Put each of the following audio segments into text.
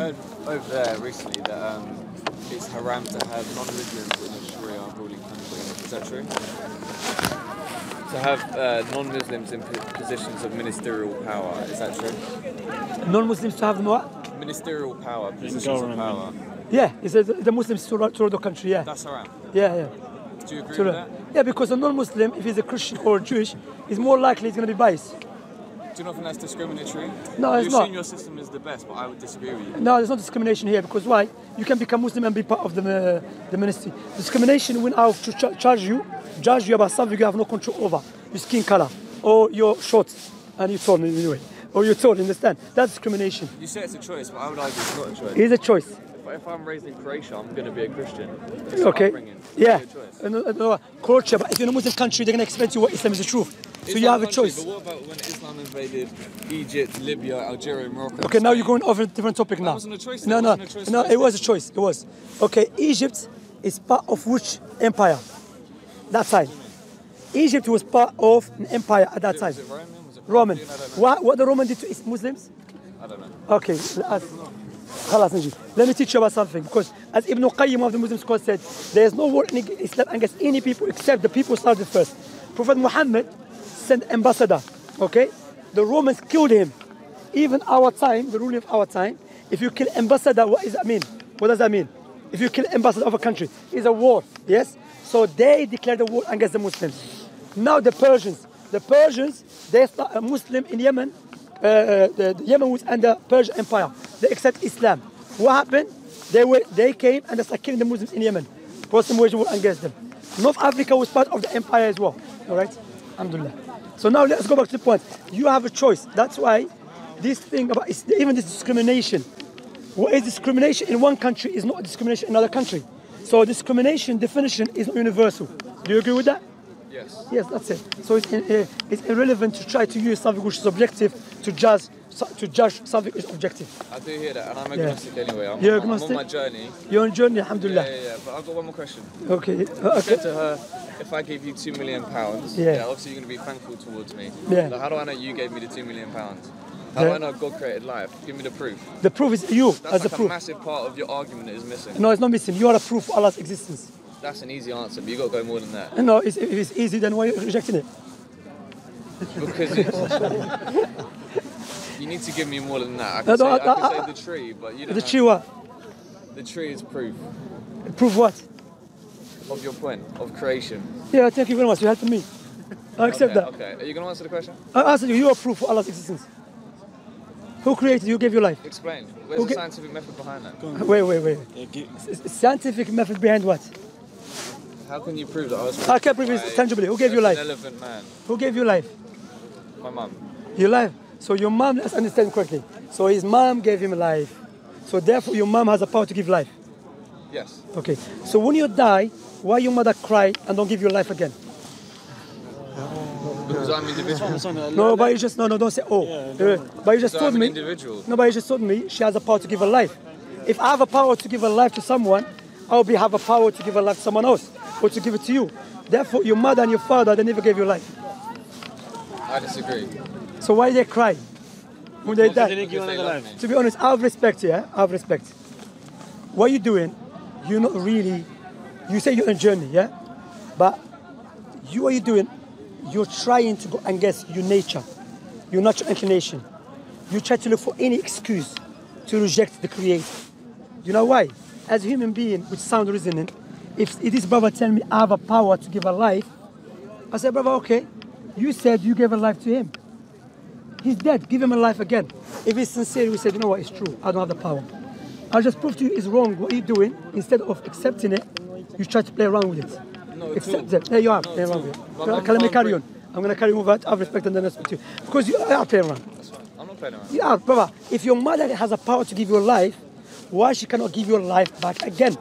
heard over there recently that um, it's haram to have non-Muslims in a Sharia ruling country. Is that true? To have uh, non-Muslims in p- positions of ministerial power. Is that true? Non-Muslims to have them what? Ministerial power, positions of power. Yeah, it's the, the Muslims to run, the country. Yeah, That's haram. yeah, yeah. Do you agree To with that? yeah, because a non-Muslim, if he's a Christian or a Jewish, is more likely he's going to be biased. Do you not think that's discriminatory? No, you it's not. assume your system is the best, but I would disagree with you. No, there's no discrimination here because why? You can become Muslim and be part of the, uh, the ministry. Discrimination when I have to ch- charge you, judge you about something you have no control over, your skin color, or your shorts and you're tall anyway, or you're tall, understand? That's discrimination. You say it's a choice, but I would argue it's not a choice. It is a choice. But if I'm raised in Croatia, I'm going to be a Christian. It's Okay. Yeah. your. Uh, no, uh, no, culture, but if you're in a Muslim country, they're going to expect you what Islam is the truth so you have a choice. But what about when Islam invaded Egypt, Libya, Algeria, Morocco? Okay, now you're going over a different topic now. Choice, no, no, no, it was a choice. It was. Okay, Egypt is part of which empire? That time. Egypt was part of an empire at that time. Roman? What, what the Roman did to Muslims? I don't know. Okay, let me teach you about something because as Ibn Qayyim of the Muslim scholars said, there is no war in Islam against any people except the people started first. Prophet Muhammad sent ambassador. Okay, the Romans killed him. Even our time, the ruling of our time, if you kill ambassador, what does that mean? What does that mean? If you kill ambassador of a country, it's a war. Yes. So they declared a war against the Muslims. Now the Persians, the Persians, they start a Muslim in Yemen uh, the, the Yemen was under Persian Empire. They accept Islam. What happened? They were they came and they started killing the Muslims in Yemen. Muslim waged war against them. North Africa was part of the empire as well. All right, Alhamdulillah. So now let's go back to the point. You have a choice. That's why this thing about even this discrimination. What is discrimination in one country is not discrimination in another country. So discrimination definition is not universal. Do you agree with that? Yes. Yes, that's it. So it's, in, uh, it's irrelevant to try to use something which is objective to judge to judge something is objective. I do hear that, and I'm Yeah. agnostic anyway. I'm, You're I'm on my journey. You're on journey, Yeah, alhamdulillah. yeah, yeah. But I've got one more question. Okay. uh, okay. said to her, if I gave you two million pounds, Yeah. yeah. obviously you're going to be thankful towards me. Yeah. Like, how do I know you gave me the two million pounds? How Yeah. do I know God created life? Give me the proof. The proof is you That's as like a a proof. massive part of your argument that is missing. No, it's not missing. You are a proof of Allah's existence. That's an easy answer, but you got to go more than that. No, it's, if it's easy, then why are you rejecting it? Because it's, you need to give me more than that. I can, no, say, I- I can I- say the tree, but you don't The tree what? The tree is proof Proof what? of your point of creation. Yeah, thank you very much. You helped me. I accept okay, that. Okay, are you going to answer the question? I answer you. You are proof of Allah's existence. Who created you? Gave you life. Explain. Where's Okay. the scientific method behind that? Wait, wait, wait. Yeah, Scientific method behind what? How can you prove that I was I can prove it tangibly. Who gave you an life? elephant man. Who gave you life? My mum. Your life. So your mom, let's understand correctly. So his mom gave him life. So therefore your mom has the power to give life. Yes. Okay. So when you die, why your mother cry and don't give you life again? Because I'm individual. No, but you just no no don't say oh. Uh, but you just So told I'm an me. individual. No, but you just told me she has the power to give a life. If I have a power to give a life to someone, I'll be have a power to give a life to someone else or to give it to you. Therefore, your mother and your father they never gave you life. I disagree. So why they cry when they die? didn't give you Because they another love life. me. To be honest, I have respect, yeah, I have respect. What you doing, you're not really, you say you're on a journey, yeah? But you, what you doing, you're trying to go against your nature, your natural inclination. You try to look for any excuse to reject the Creator. You know why? As a human being with sound reasoning, if this brother tell me I have a power to give a life, I say, brother, okay, you said you gave a life to him. He's dead. Give him a life again. If he's sincere, we say, you know what, it's true. I don't have the power. I'll just prove to you it's wrong what you're doing. Instead of accepting it, you try to play around with it. No, Accept at all. it. There you are. No, playing at around with it. But Can- I'm- Can let me carry on? I'm going to carry on with that. I have respect and then I speak to you. Because you are playing around. That's fine. I'm not playing around. Yeah, brother. If your mother has a power to give you a life, why she cannot give your life back again?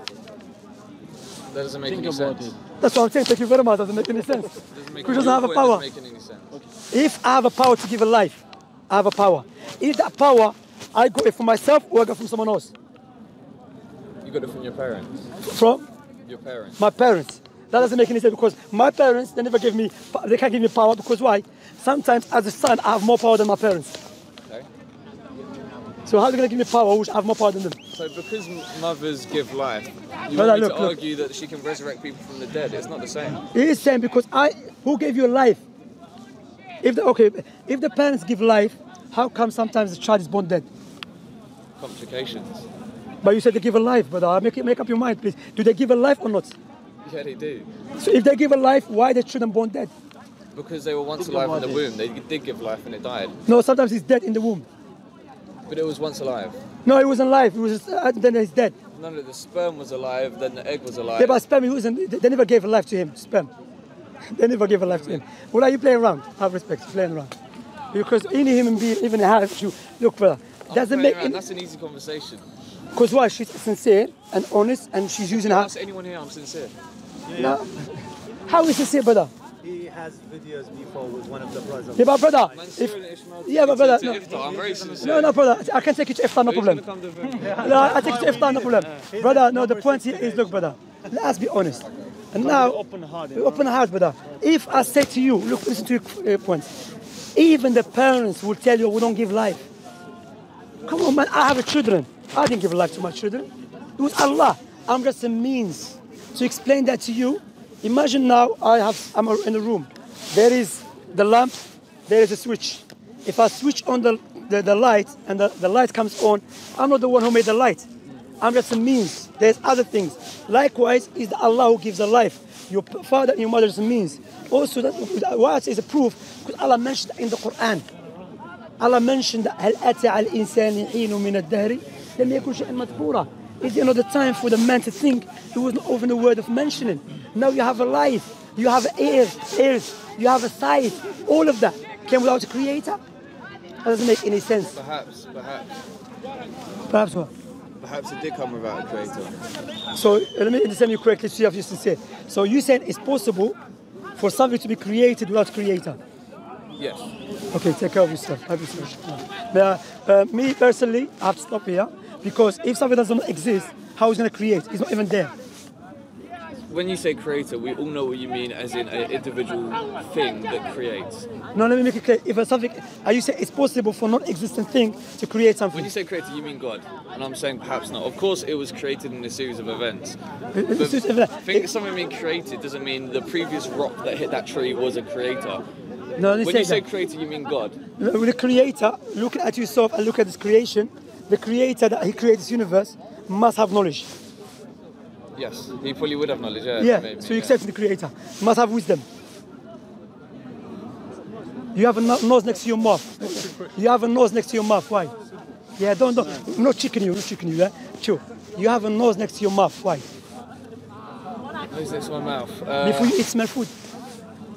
That doesn't make Think any about sense. it. That's what I'm saying. Thank you very much. Doesn't make any sense. Doesn't Who doesn't have a power? Doesn't make any sense. If I have a power to give a life, I have a power. Is that power I got it for myself or I got it from someone else? You got it from your parents. From Your parents. my parents. That doesn't make any sense because my parents they never give me they can't give me power because why? Sometimes as a son I have more power than my parents. Okay. So how are they going to give me power which I have more power than them? So because mothers give life, you Brother, want me look, to look. argue that she can resurrect people from the dead. It's not the same. It is the same because I who gave you life? If the okay, if the parents give life, how come sometimes the child is born dead? Complications. But you said they give a life, brother. Make it make up your mind, please. Do they give a life or not? Yeah, they do. So if they give a life, why the children born dead? Because they were once alive in the womb. They did give life and it died. No, sometimes he's dead in the womb. But it was once alive. No, it wasn't alive. It was uh, then it's dead. None of the sperm was alive, then the egg was alive. Yeah, but sperm, he wasn't. They they never gave a life to him. Sperm. They never give a life to him. Well, are you playing around? Have respect. Playing around. Because any human being, even have you look, brother, I'm doesn't playing make around. any. That's an easy conversation. Because why? She's sincere and honest, and she's using her. Ask anyone here, I'm sincere. No. How is sincere, brother? He has videos before with one of the brothers. Yeah, but brother, Mansur if and Ishmael yeah, but brother, to no. I'm very sincere. no, no, brother, I can take you to iftar, no problem. gonna come to the No, I take you to iftar, no problem. Brother, no, the point here is, look, brother, let's be honest. And now, open heart. open heart, brother. If I say to you, look, listen to your points. Even the parents will tell you we don't give life. Come on, man, I have a children. I didn't give life to my children. It was Allah. I'm just a means to explain that to you. Imagine now I have I'm in a room. There is the lamp, there is a switch. If I switch on the, the, the light and the, the light comes on, I'm not the one who made the light. I'm just a means. There's other things. Likewise, is Allah who gives the life. Your p- father and your mother is a means. Also, that, what is a proof? Because Allah mentioned in the Quran. Allah mentioned هل أتى على الإنسان حين من الدهر لم يكن شيئا مذكورا. Is there not the time for the man to think? It was not even a word of mentioning. Now you have a life, you have ears, ears, you have a sight. All of that came without a creator. That doesn't make any sense. Perhaps, perhaps, Perhaps what? Perhaps it did come without a creator. So let me understand you correctly, if you sincere. So you said it's possible for something to be created without creator. Yes. Okay, take care of yourself. Have yourself. Uh, uh, me personally, I have to stop here because if something doesn't exist, how is it going to create? It's not even there. When you say creator, we all know what you mean as in an individual thing that creates. No, let me make it clear. If it's something, are you saying it's possible for non-existent thing to create something? When you say creator, you mean God. And I'm saying perhaps not. Of course, it was created in a series of events. But think something being created doesn't mean the previous rock that hit that tree was a creator. no, let me When you say that. creator, you mean God. The creator, looking at yourself and look at this creation, the creator that he created this universe must have knowledge. Yes, he probably would have knowledge. Yeah, Yeah, maybe, so you yeah. accept the creator. Must have wisdom. You have a nose next to your mouth. You have a nose next to your mouth. Why? Yeah, don't, don't. I'm not checking you, not checking you. Yeah? Chill. You have a nose next to your mouth. Why? Who's this? My mouth. Uh, Before you eat, smell food.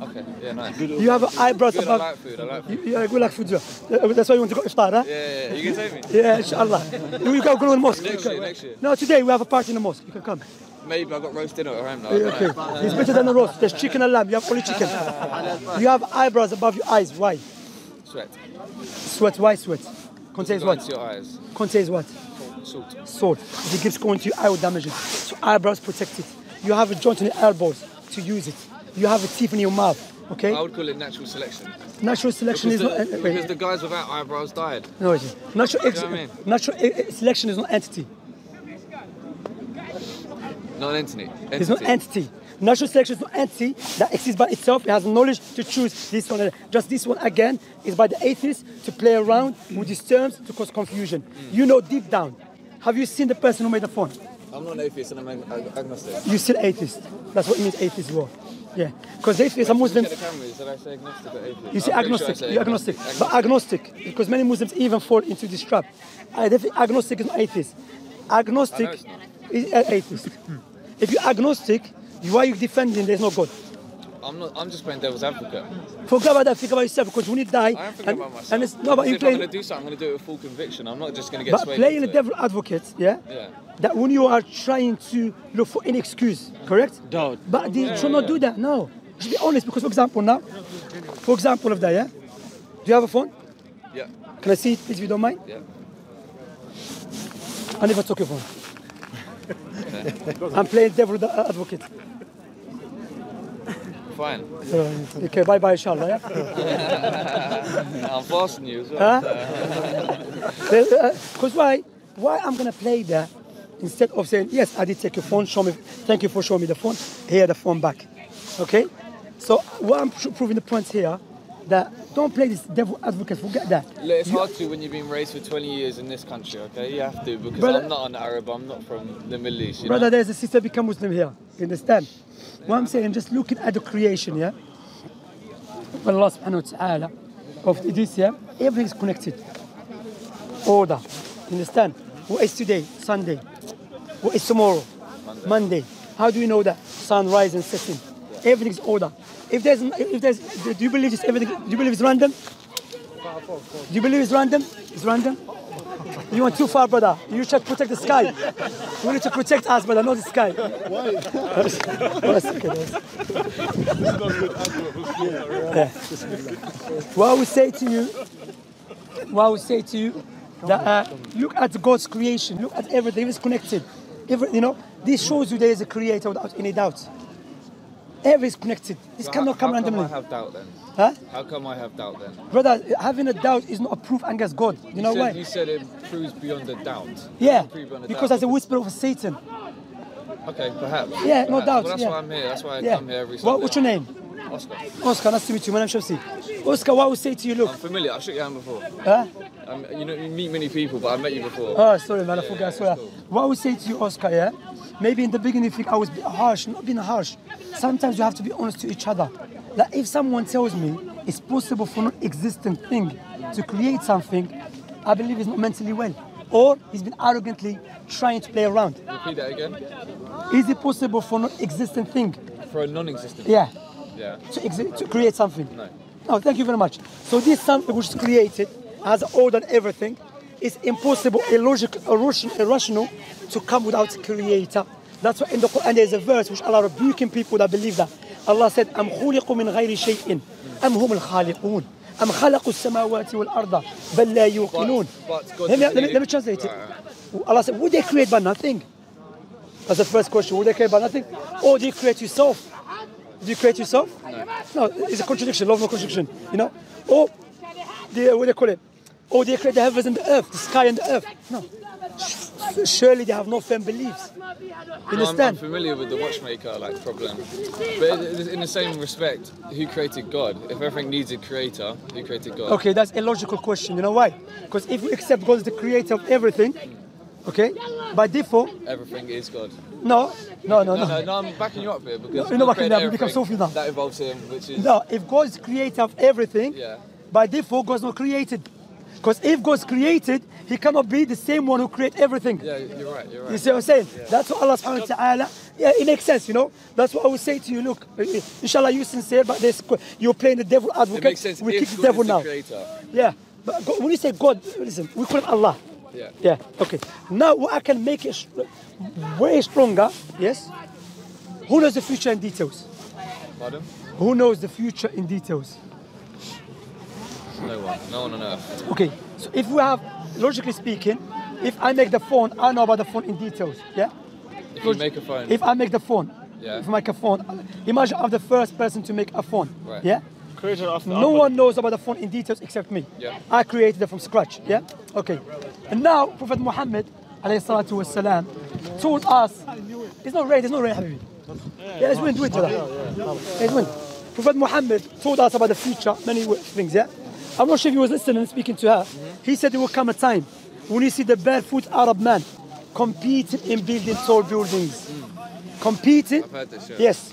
Okay, yeah, nice. You have eyebrows Good, I above. like food. I like food. You, you good like food. yeah. Uh, that's why you want to go iftar, huh? Yeah, yeah, yeah. You can take me. Yeah, inshallah. You go go to the mosque. Next year, next year. No, today we have a party in the mosque. You can come. Maybe I got roast dinner at home now. Yeah, okay. It's better than the roast. There's chicken and lamb. You have only chicken. You have eyebrows above your eyes. Why? Sweat. Sweat. Why sweat? Contains what? into your eyes. Contains what? Salt. Salt. If it keeps going to your eye will damage it. So eyebrows protect it. You have a joint in your elbows to use it. You have a teeth in your mouth. Okay? I would call it natural selection. Natural selection Because, is not. the, uh, because the guys without eyebrows died. No, it is. Natural, ex- know what I mean? natural selection is not entity. Not an entity. It's not entity. Natural selection is not entity that exists by itself. It has knowledge to choose this one. Just this one again is by the atheists to play around with these terms to cause confusion. You know deep down. Have you seen the person who made the phone? I'm not an atheist and I'm ag- agnostic. You still atheist. That's what it means atheist as well. Yeah. Because atheists are Muslims. Look at the cameras. Did I say agnostic or atheist? You say I'm agnostic. sure You're agnostic. But agnostic, because many Muslims even fall into this trap. Agnostic is not atheist. Agnostic I know it's not. is atheist. Hmm. if you're agnostic, why are you defending there's no God? I'm not. I'm just playing devil's advocate. Forget about that. Think about yourself because when you die, I am thinking and, about myself. and it's no, but you if I'm going to do something, I'm going to do it with full conviction. I'm not just going to get But swayed playing the into it. devil advocate, yeah, Yeah. that when you are trying to look for any excuse, correct? Doubt. But they should not do that. No, just be honest. Because for example, now, for example of that, yeah, do you have a phone? Yeah. Can I see it, please, if you don't mind? Yeah. I never took your phone. I'm playing devil the advocate. Fine. Okay, bye bye, inshallah. Yeah? I'm forcing you as well. Huh? Because uh, why? Why I'm gonna play that instead of saying yes, I did take your phone. Show me. Thank you for showing me the phone. Here, the phone back. Okay. So what I'm pr- proving the point here that don't play this devil advocate. Forget that. Look, it's You- hard to when you've been raised for 20 years in this country, okay? You have to, because Brother- I'm not an Arab, I'm not from the Middle East, Brother, know? there's a sister become Muslim here. You understand? What I'm saying, just looking at the creation, yeah? When Allah subhanahu wa ta'ala of this, yeah? Everything is connected. Order. Understand? What is today? Sunday. What is tomorrow? Monday. How do you know that? Sunrise and setting. Everything is order. If there's, if there's, do you believe it's everything? Do you believe it's random? Do you believe it's random? It's random. You went too far, brother. You should protect the sky. We need to protect us, brother, not the sky. Why? that's okay. That's... Yeah. What I would say to you, what I would say to you, that uh, look at God's creation. Look at everything. It's connected. Every, you know, this shows you there is a creator without any doubt. Everything is connected. This So cannot how, come how come I have doubt then? Huh? How come I have doubt then? Brother, having a doubt is not a proof against God. You, know said, why? You said it proves beyond a doubt. Yeah, a because doubt. that's a whisper of Satan. Okay, perhaps. Yeah, no doubt, Well, that's yeah. why I'm here. That's why I Yeah. come here every Sunday. What, what's your name? Oscar. Oscar, nice to meet you. My name's Shamsi. Oscar, what I would say to you, look, I'm familiar. I shook your hand before. huh? Um, you know, you meet many people, but I met you before. Oh, sorry, man, I Yeah, forgot. yeah, Sorry. cool. What I would say to you, Oscar, yeah? Maybe in the beginning you think I was harsh, not being harsh. Sometimes you have to be honest to each other. Like if someone tells me it's possible for non-existent thing to create something, I believe he's not mentally well. Or he's been arrogantly trying to play around. Repeat that again. Is it possible for non-existent thing? For a non-existent. Yeah. Yeah. to, exi- to create something. No. No, thank you very much. So this something which is created has order and everything. It's impossible, illogical, irrational, irrational to come without a creator. That's why in the Quran there's a verse which Allah rebuking people that believe that. Allah said, أم خلقوا من غير شيء أم هم الخالقون أم خلقوا السماوات والأرض بل لا يوقنون. but God Let me, just let, me, needed- let me translate it. Right, Allah said, would they create by nothing? That's the first question. Would they create by nothing? Or do you create yourself? Do you create yourself? No. it's a contradiction, love no contradiction, you know? Or, they, what do they call it? Or they create the heavens and the earth, the sky and the earth. No. Surely they have no firm beliefs. You No, I'm, I'm familiar with the watchmaker like problem, but in in the same respect, who created God? If everything needs a creator, who created God? Okay, that's a logical question. You know why? Because if we accept God as the creator of everything, okay, by default, Everything is God. no, no, no, No, no. no, no, I'm backing you up here because you're not God backing me up, created you become everything. Sophie now. That involves Him, which is No, if God is creator of everything, yeah. by default God's not created. Because if God's created, He cannot be the same one who created everything. Yeah, you're right. You're right. You see what I'm saying? That's what Allah subhanahu wa ta'ala, yeah, it makes sense, you know? That's what I would say to you. Look, inshallah, you're sincere, but this, you're playing the devil advocate. It makes sense. we kick the devil the now. creator. Yeah. But God, when you say God, listen, we call him Allah. Yeah. Yeah, okay. Now, what I can make it way stronger, yes? Who knows the future in details? Pardon? Who knows the future in details? No one. No one on earth. Okay, so if we have, logically speaking, if I make the phone, I know about the phone in details, yeah? If you make a phone. If I make the phone, Yeah. if I make a phone, imagine I'm the first person to make a phone, Right. yeah? Creator of the No one knows about the phone in details except me. Yeah. I created it from scratch, yeah? Okay. And now, Prophet Muhammad, alayhi salatu wasalam, told us, it's not rain, there's no rain, Habibi. Yeah, it's wind, wind, brother. Yeah, it's wind. Prophet Muhammad told us about the future, many things, yeah? I'm not sure if he was listening and speaking to her. Mm-hmm. He said there will come a time when you see the barefoot Arab man competing in building tall buildings. Mm. Competing. I've heard this, yeah. Yes.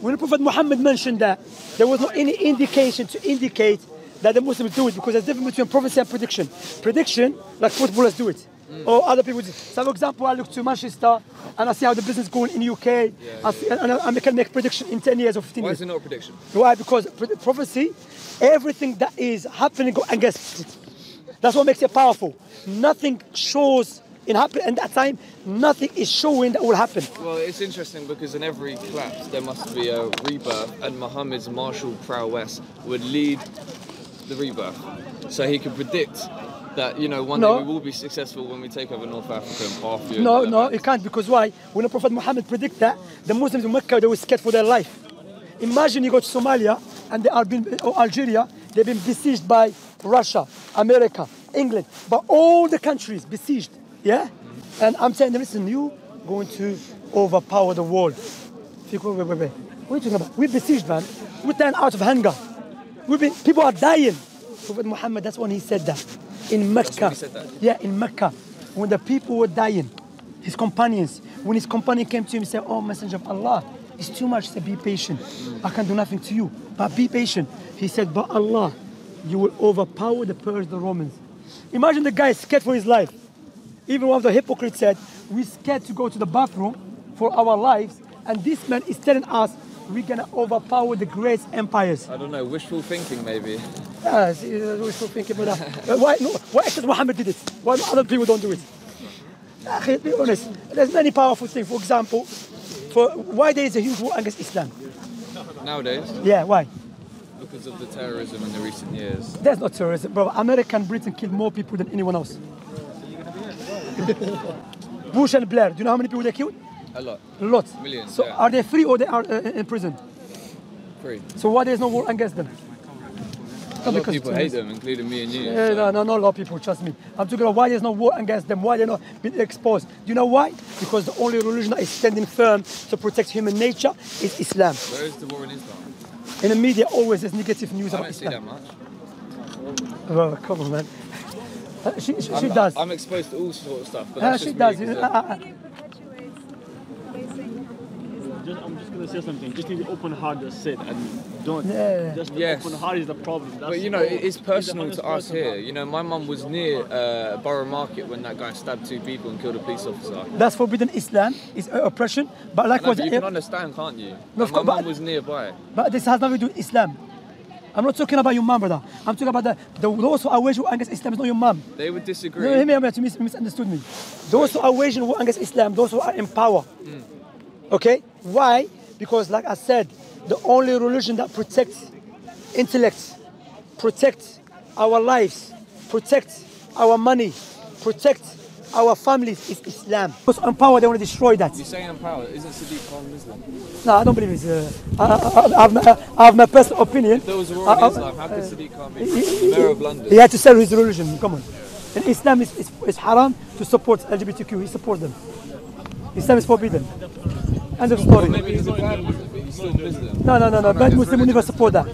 When Prophet Muhammad mentioned that, there was not any indication to indicate that the Muslims do it because there's a difference between prophecy and prediction. Prediction, like footballers do it. Or other people. So for example, I look to Manchester and I see how the business is going in the UK. I see, and I, I can make prediction in 10 years or 15 Why years. Why is it not a prediction? Why? Because pro- prophecy, everything that is happening go against it. That's what makes it powerful. Nothing shows in happen and that time, nothing is showing that will happen. Well, it's interesting because in every collapse there must be a rebirth, and Muhammad's martial prowess would lead the rebirth. So he could predict that you know one No. day we will be successful when we take over North Africa and Parthia. No, and no, it can't because why? When the Prophet Muhammad predict that, the Muslims in Mecca they were scared for their life. Imagine you go to Somalia and they are being or Algeria, they've been besieged by Russia, America, England, but all the countries besieged. Yeah? And I'm saying, listen, you going to overpower the world. Wait, wait, wait, wait. What are you talking about? We're besieged, man. We're dying out of hunger. We've been, people are dying. Prophet Muhammad, that's when he said that. In Mecca. when he said that? Yeah, in Mecca. When the people were dying, his companions, when his companion came to him he said, Oh, Messenger of Allah, it's too much. Said, Be patient. I can do nothing to you, but be patient. He said, But Allah, you will overpower the Persians, the Romans. Imagine the guy scared for his life. Even one of the hypocrites said, We're scared to go to the bathroom for our lives, and this man is telling us we're gonna overpower the great empires. I don't know, wishful thinking maybe. Yeah, uh, wishful thinking that. Uh, Why, no, why just Muhammad did it? Why other people don't do it? Akhi, be honest. There's many powerful things. For example, for why there is a huge war against Islam. Nowadays, Yeah, why? because of the terrorism in the recent years. There's not terrorism, bro. America and Britain killed more people than anyone else. Bush and Blair, do you know how many people they killed? A lot. Lots. Millions, So yeah. are they free or they are uh, in prison? Free. So why there's no war against them? A lot of because people hate them, including me and you. Yeah, so- no, no, not a lot of people, trust me. I'm talking about why there's no war against them, why they're not being exposed. Do you know why? Because the only religion that is standing firm to protect human nature is Islam. Where is the war in Islam? In the media, always there's negative news I about don't see that much. Oh, come on, man. Uh, she she, she I'm, does. I'm exposed to all sorts of stuff, but Uh, she just does. me, you 'cause, know, uh, uh, uh, Just, I'm just gonna say something. Just need to open heart, just sit and don't. Yeah. Just Yes. open heart is the problem. That's But you know, it's personal to us person. here. You know, my mum was near uh, Borough Market when that guy stabbed two people and killed a police officer. that's forbidden Islam, It's uh, oppression. But I like know, was but you can understand, can't you? No, of my course, mum was nearby. But this has nothing to do with Islam. I'm not talking about your mum, brother. I'm talking about the, the those who are waging war against Islam is not your mum. They would disagree. No, hear me, hear me, you mis- misunderstood me. Those who are waging war against Islam, those who are in power. Okay? Why? Because, like I said, the only religion that protects intellect, protects our lives, protects our money, protects our families is Islam. Because on power, they want to destroy that. You saying on power, isn't Sadiq Khan Muslim? No, I don't believe it's. Uh, I, I, I, have my, I have my personal opinion. If there was a war I- in I- Islam, how could Sadiq Khan be he- mayor of London? He had to sell his religion. Come on. In Islam, is, it's, it's haram to support LGBTQ. He supports them. Islam is forbidden. End of story. Maybe he's a bad Muslim, but he's still No, no, no, no. Bad Muslim will never support that.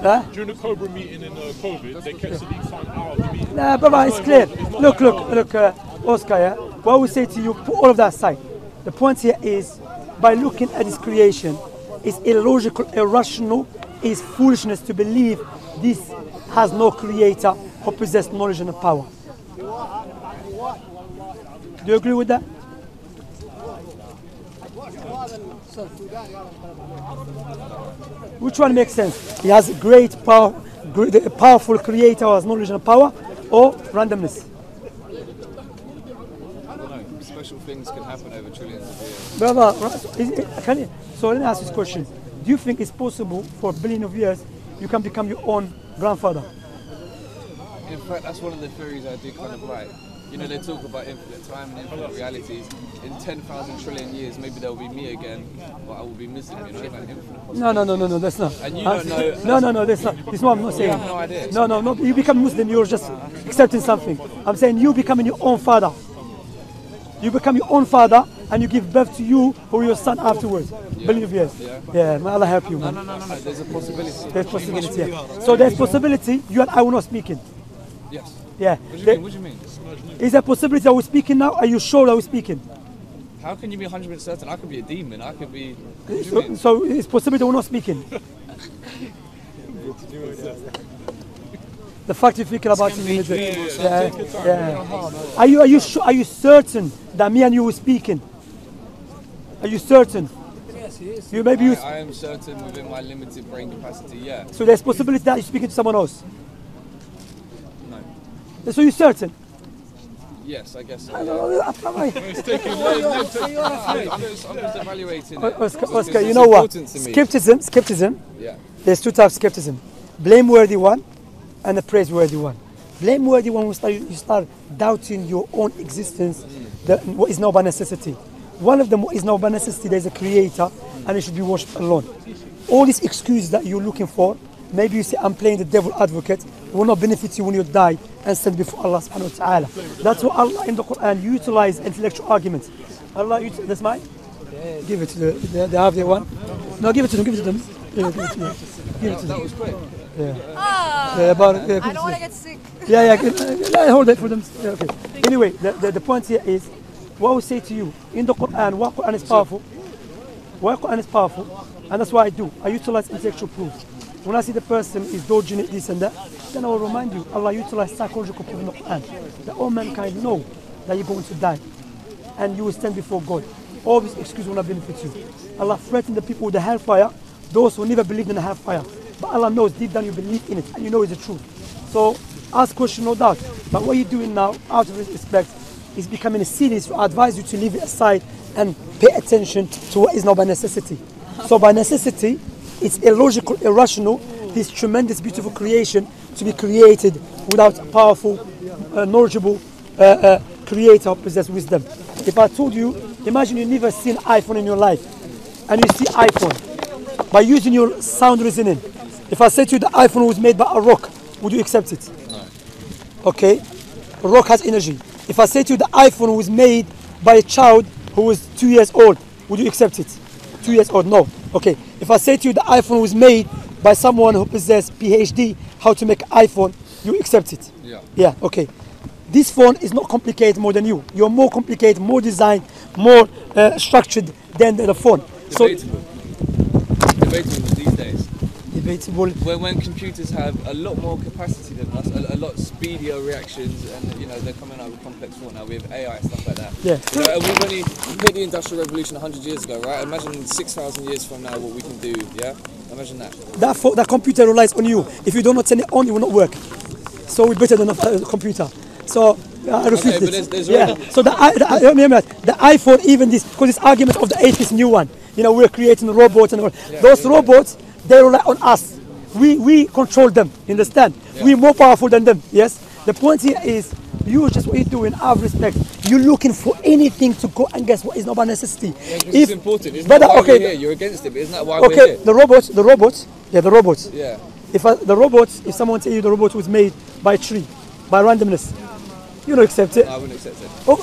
Huh? During the Cobra meeting in uh, COVID, they kept Sadiq Khan out of the meeting. Nah, brother, it's clear. Look, look, look, uh, Oscar, yeah? What we say to you, put all of that aside. The point here is, by looking at this creation, it's illogical, irrational, it's foolishness to believe this has no creator who possesses knowledge and power. Do you agree with that? Which one makes sense? He has a great, power, great powerful creator who has knowledge and power, or randomness? I. Special things can happen over trillions of years. Brother, right, so is it- can you, so let me ask this question. Do you think it's possible for a billion of years you can become your own grandfather? In fact, that's one of the theories I do kind of like. You know, they talk about infinite time and infinite realities. In 10,000 trillion years, maybe there'll be me again, but I will be Muslim, you know, like infinite. No, no, no, no, no, that's not. And you don't know- No, no, no, that's not. This is what I'm not saying. have no idea. No, no, no. You become Muslim, you're just accepting something. I'm saying you becoming your own father. You become your own father and you give birth to you or your son afterwards. Billion of years. Yeah. Yeah, may Allah help you, man. No, no, no, no, there's a possibility. There's possibility. Yeah. So there's possibility you and I will not speaking. Yes. Yeah. What do you mean? What do you mean? Is there possibility that we're speaking now? Are you sure that we're speaking? How can you be 100% certain? I could be a demon. I could be. You So, so it's possible that we're not speaking. the fact you're thinking about it. Yeah, yeah. Are you are you sure, are you certain that me and you were speaking? Are you certain? Yes, yes. You maybe you. I, I am certain within my limited brain capacity, yeah. So there's possibility that you're speaking to someone else. So you're certain. Yes, I guess so. I know, I'm- just, I'm just evaluating it. Oscar, Oscar, you know what? important to me. Skepticism, skepticism. Yeah. There's two types of skepticism: blameworthy one and a praiseworthy one. Blameworthy one, you start, you start doubting your own existence, the, what is now by necessity. One of them is now by necessity. There's a creator, and it should be worshipped alone. All these excuses that you're looking for, maybe you say I'm playing the devil advocate, it will not benefit you when you die and stand before Allah subhanahu wa ta'ala. That's why Allah in the Quran utilize intellectual arguments. Allah, util- that's mine? Give it to the, the, they have their one. No, give it to them, give it to them. Yeah, give it to them. Give it to them. That was quick. Yeah, about, yeah, give I it don't want to get sick. Yeah, yeah, give- uh, hold it for them. Yeah, okay. Anyway, the, the, the point here is, what we say to you, in the Quran, what Quran is powerful, what Quran is powerful, and that's what I do. I utilize intellectual proof. When I see the person is dodging it, this and that, then I will remind you, Allah utilized psychological proof in the Quran, that all mankind know that you're going to die, and you will stand before God. All these excuses will not benefit you. Allah threatened the people with the hellfire, those who never believed in the hellfire. But Allah knows deep down you believe in it, and you know it's the truth. So ask question, no doubt. But what you're doing now, out of respect, is becoming a serious. So I advise you to leave it aside and pay attention to what is now by necessity. So by necessity, it's illogical, irrational, this tremendous, beautiful creation to be created without a powerful, uh, knowledgeable uh, uh, creator who possess wisdom. If I told you, imagine you never seen iPhone in your life, and you see iPhone by using your sound reasoning. If I said to you the iPhone was made by a rock, would you accept it? Okay, a rock has energy. If I say to you the iPhone was made by a child who was two years old, would you accept it? Two years old, no. Okay. If I say to you the iPhone was made by someone who possesses PhD how to make iPhone, you accept it? Yeah. Yeah, okay. This phone is not complicated more than you. You're more complicated, more designed, more uh, structured than the, phone. So Debatable. Debatable these days. Debatable. When, when computers have a lot more capacity than us, a, a lot speedier reactions, and you know they're coming out with complex thought now with AI and stuff like that. Yeah. You know, and we've only we hit the industrial revolution 100 years ago, right? Imagine 6,000 years from now what we can do. Yeah, imagine that. That pho- that computer relies on you. If you do not turn it on, it will not work. So we're better than a uh, computer. So uh, I refute Okay, there's- there's yeah. already- So the, i- the, i- let me remember that. the iPhone, even this, because this argument of the atheist new one. You know, we're creating robots and all. those robots, they rely on us. We we control them. You understand? We're more powerful than them. Yes. The point here is, you just what you're doing. I have respect. You're looking for anything to go and guess what is not by necessity. Yeah, 'cause it's important. Isn't brother, okay, we're? You're against it, but isn't that why we're okay, here? the robots, the robots, yeah, the robots. Yeah. If I, the robots, if someone tell you the robot was made by a tree, by randomness, you don't accept it. I wouldn't accept it. Oh,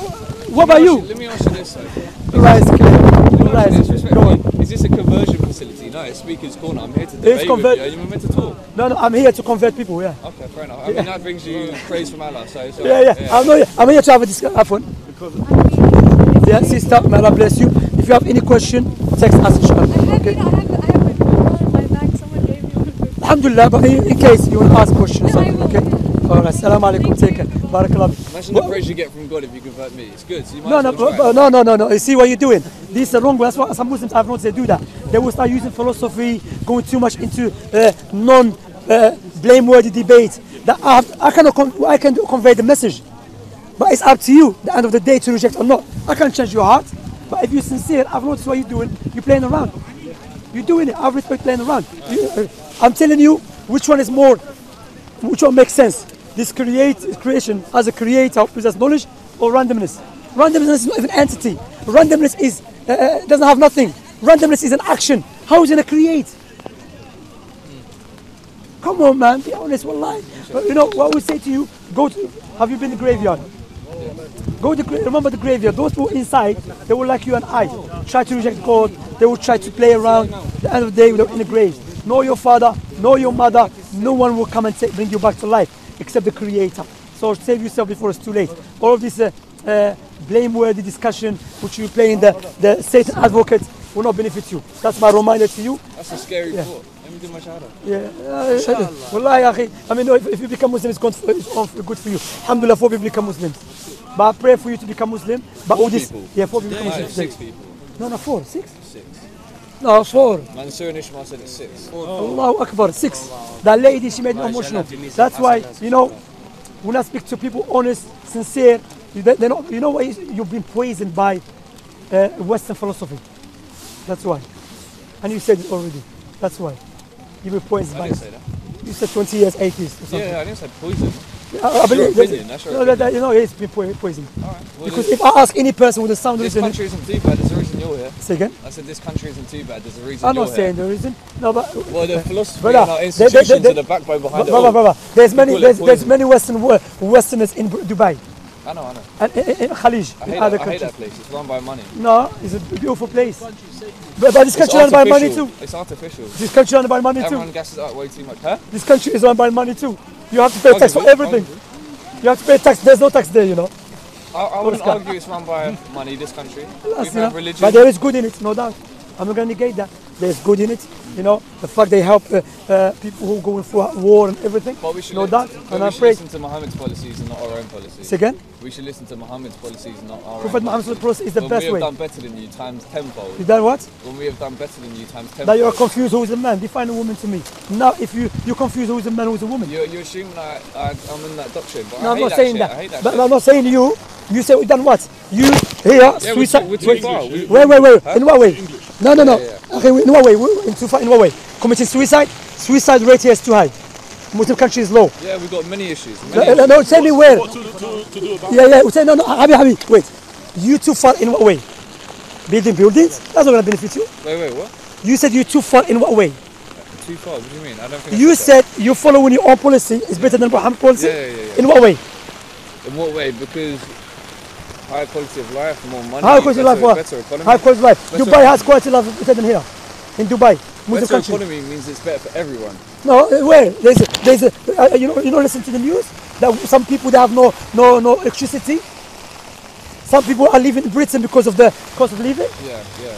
what about you? Let me ask you this though. Right, clear. Let me ask Right, you this go on. respectfully. Is this a conversion facility? No, it's Speaker's Corner. I'm here to It's debate convert- with you. You're meant to talk. No, no, I'm here to convert people. Yeah, Okay, fair enough. I mean, that brings you praise from Allah. So, so yeah, yeah. I'm not. I'm here to have a discussion. Have fun. Yeah, sister, may Allah bless you. If you have any question, text us. Inshallah. I have, Okay. you I have, I have in. Someone gave me one. Alhamdulillah, but in, in case you want to ask questions, No, I something, will. okay? All right. Assalamu alaikum. Take care. Barakallah. Imagine the praise you get from God if you convert me. It's good. So you might No, no, well but- try. but no, no, no, no. You see what you're doing? This is wrong way. That's why some Muslims I've noticed they do that. They will start using philosophy, going too much into uh, non uh, blameworthy debate. That I, have, I cannot con- I can convey the message, but it's up to you. At the end of the day, to reject or not. I can't change your heart, but if you're sincere, I've noticed what you're doing. You're playing around. You're doing it. I respect playing around. You- uh, I'm telling you, which one is more which one makes sense? This create creation as a creator possesses knowledge or randomness? Randomness is not even an entity. Randomness is uh, uh, doesn't have nothing. Randomness is an action. How is it gonna create? Come on, man. Be honest. Wallahi. But you know what we say to you? Go to. Have you been to the graveyard? Go to remember the graveyard. Those people inside, they will like you and I. Try to reject God. They will try to play around. At the end of the day, they're in the grave. Know your father. Know your mother. No one will come and take, bring you back to life except the Creator. So save yourself before it's too late. All of this uh, uh, blameworthy discussion, which you play in the, the Satan advocate, will not benefit you. That's my reminder to you. That's a scary thought. Let me do my shahada. Yeah. Wallahi, akhi. I mean, if, if you become Muslim, it's good for, it's all good for you. Alhamdulillah, four people become Muslims. But I pray for you to become Muslim. But all this, people? yeah, four people become Muslims. six people. No, no, four, six. Six. No, four. Mansur and Ishmael said it's six. Allahu Akbar, six. That lady, she made me emotional. That's why, you know, when I speak to people honest, sincere, they know, you know why you've been poisoned by uh, Western philosophy. That's why. And you said it already. That's why. You've been poisoned I by didn't say that. You said 20 years atheist or something. Yeah, I didn't say poison. I, I believe your opinion, that's your no, that, that, you know, it's been po- poison. Well, Because if I ask any person with a sound this reason, country isn't too bad. There's a reason you're here. say again. I said this country isn't too bad. There's a reason I'm you're not saying here. the reason. No, but Well, the philosophy Brother, and our they- they- they- are the backbone behind it all. brother, there's many, there's, there's many Western Westerners in Dubai I know, I know. and in, in Khalij, I in hate, other that, I hate that place. It's run by money. No, it's a beautiful place. But, but this country is run by money too. It's artificial. This country is run by money Everyone too. gasses out way too much. Huh? This country is run by money too. You have to pay tax for everything. You have to pay tax. There's no tax there, you know. I, I wouldn't argue it's run by money, this country. That's, you know, religion. But there is good in it, no doubt. I'm not going to negate that. There's good in it. You know, the fact they help uh, uh, people who go for war and everything. But we should, no doubt. but And should afraid. listen to Muhammad's policies and not our own policies. Say again, We should listen to Muhammad's policies not our Prophet Muhammad's policies. process is the when best way. we have way. done better than you times tenfold. You done what? When we have done better than you times tenfold. That you are confused who is a man. Define a woman to me. Now, if you you confuse who is a man, who is a woman. You're, you're assuming I, I, I'm in that doctrine, but No, I I'm not that saying shit. that. I hate that But shit. I'm not saying you. You say we done what? You here yeah, we're suicide. too, we're too wait, far. We- wait, wait, wait. In what way? English. No, no, no. Yeah, Okay, in what way? We- In too far. In what way? Committing suicide. Suicide rate here is too high. Muslim country is low. Yeah, we've got many issues. No, Many no, no, tell me where. What to, to, to do about Yeah, yeah. we Say no, no. Habi, Habi. Wait. You too far in what way? Building buildings. That's not gonna benefit you. Wait, wait, what? You said you too far in what way? Too far? What do you mean? I don't think You said said you following your own policy is better than Muhammad policy. Yeah, yeah, yeah, yeah. In what way? In what way? Because higher quality of life, more money, High quality better, life. What? better economy. High quality life. Better- Dubai has quality of life better than here. In Dubai, Muslim better country. economy means it's better for everyone. No, uh, where? There's a, there's a, uh, you know, you know, listen to the news that some people they have no, no, no electricity. Some people are leaving Britain because of the cost of living. Yeah, yeah.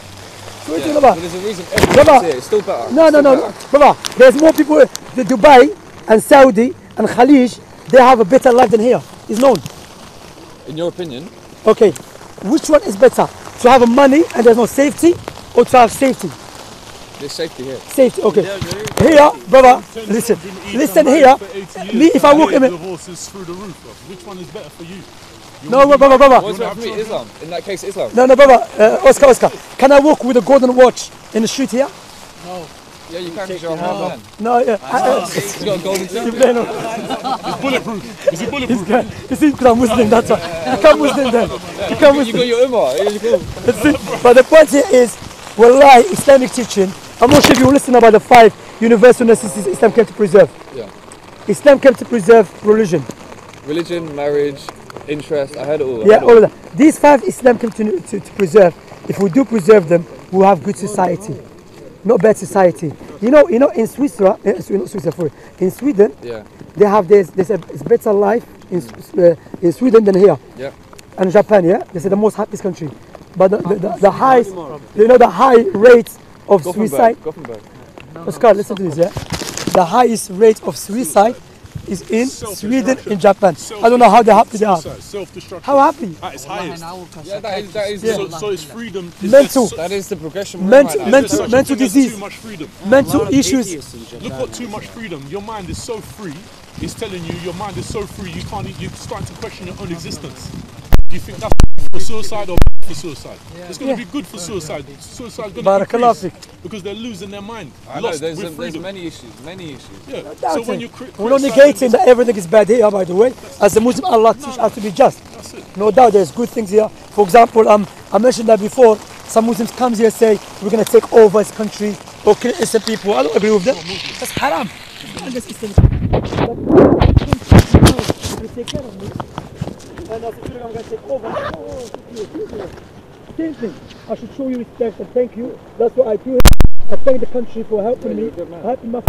So what are yeah. But there's a reason Brother. here. It's still better. No, no, no, better. Brother, there's more people. The Dubai and Saudi and Khalij, they have a better life than here. It's known. In your opinion, Okay, which one is better? To have money and there's no safety, or to have safety? There's safety here. Safety. Okay. Here, brother, listen, listen here. Me, if I walk in, the a- horses through the roof, bro. which one is better for you? You no, wanna brother, be- brother. What's better for me? Islam. In that case, Islam. No, no, brother, uh, Oscar, Oscar. Can I walk with a golden watch in the street here? No. Yeah, you can because you're a hard man. No, yeah. I, uh, You got a golden tooth. no, no. It's bulletproof. Is it This bulletproof? guy, you see, because I'm Muslim, that's why. Become Muslim then. Become You got Muslim. your Umar. Yeah, you cool. That's it. But the point here is, wallahi, Islamic teaching, I'm not sure if you listen about the five universal necessities Islam came to preserve. Yeah. Islam came to preserve religion. Religion, marriage, interest. I heard it all. I Yeah, heard it all of that. These five Islam came to, to, to preserve. If we do preserve them, we'll have good society, not bad society. You know, you know, in Switzerland, Swi- Switzerland, in Sweden, Yeah. they have this, there's a it's better life in, S- uh, in Sweden than here. Yeah. And Japan, yeah, they say the most happiest country. But the, the, the, the highest, you know, the high rate of suicide. Gothenburg. Gothenburg. Oscar, listen to this, yeah. The highest rate of suicide is in Sweden, in Japan. I don't know how they happy they are. Self-destruction. How happy? At its highest. Yeah, that is that is So, so it's freedom. Is Mental. that is the progression. Mental- right now. Is there mental- mental disease. Too much freedom. Mental issues. Look what too much freedom. Your mind is so free. It's telling you your mind is so free. You can't. You're starting to question your own existence. Do you think that's for suicide or for suicide? It's going to Yeah. be good for suicide. Suicide going to Barakallah increase because they're losing their mind. I know there's, a, there's many issues, many issues. Yeah. That's So when you cri- We're not negating that everything is bad here, by the way. As a Muslim, Allah teach us to be just. That's it. No doubt there's good things here. For example, um, I mentioned that before. Some Muslims come here and say we're going to take over this country or kill innocent people. I don't agree with them. That's haram. I. Same thing. I should show you respect and thank you. That's what I do. I thank the country for helping me, helping my